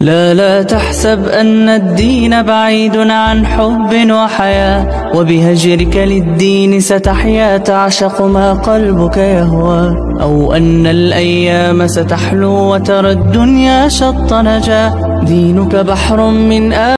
لا لا تحسب أن الدين بعيد عن حب وحياة وبهجرك للدين ستحيا تعشق ما قلبك يهوى. أو أن الأيام ستحلو وترى الدنيا شط نجا. دينك بحر من آه